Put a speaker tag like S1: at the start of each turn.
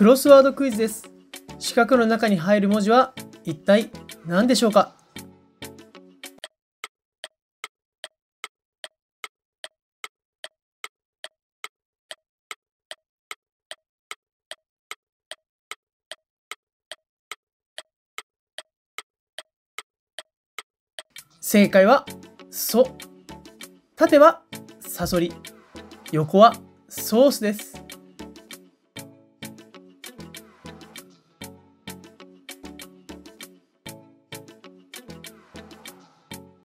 S1: クロスワードクイズです。四角の中に入る文字は一体何でしょうか？正解は、そ。縦は、サソリ。横は、ソースです。